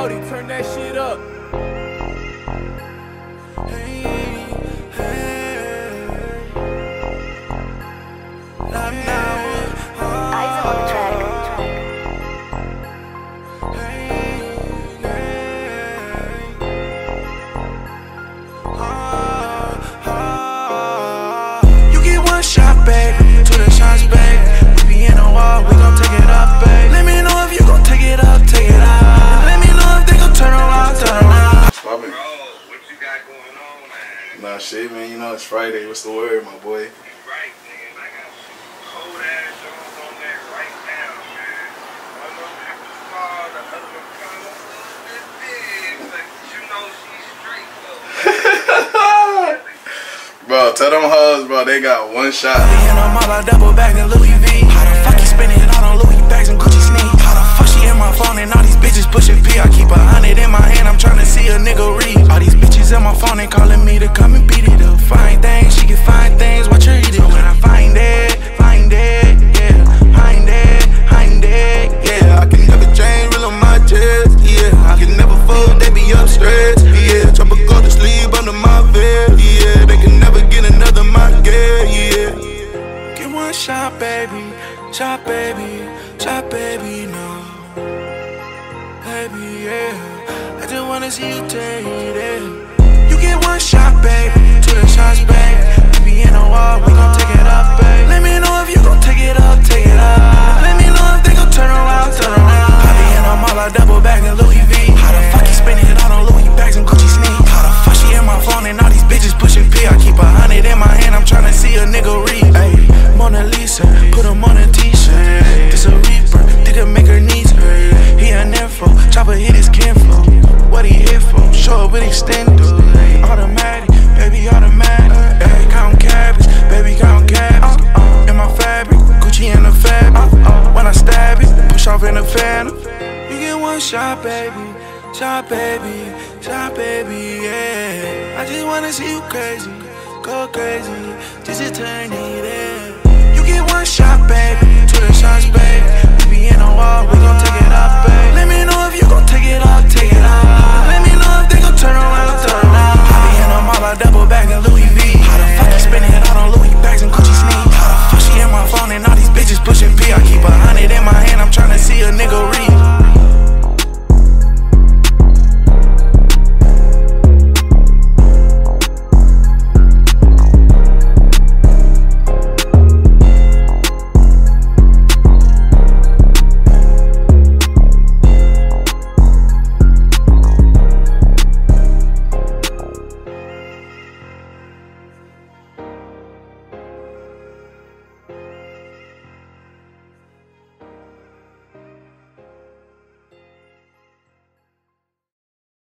Cody, turn that shit up. Hey, hey. Not now. Eyes on the track. Hey, hey. You get one shot, babe. Two the shots, babe. We be in a wall, we gon' shit, man. You know it's Friday. What's the word, my boy? Right, nigga. I got cold ass Jones on that right now, man. One of them extra the other one kind of a little bit big, but you know she's straight, though. Bro, tell them hoes, bro, they got one shot. And I'm all I double back in Louis V. my phone and calling me to come and beat it up. Fine things, she can find things, watch her eat it. When I find it, find it, yeah. Find it, find it, yeah. I can never change, real on my chest, yeah. I can never fold, they be up stressed, yeah. Chopper go to sleep under my bed, yeah. They can never get another my girl, yeah. Get one shot, baby. Shot, baby. Shot, baby, no. Baby, yeah. I just wanna see you take it. Hit his kinfolk. What he hit for? Show up with extender. Automatic, baby, automatic. Ayy, count cabbage, baby, count cabbage. In my fabric, Gucci in the fabric. When I stab it, push off in the phantom. You get one shot, baby. Shot, baby. Shot, baby, yeah. I just wanna see you crazy. Go crazy. Just eternity, yeah. You get one shot, baby.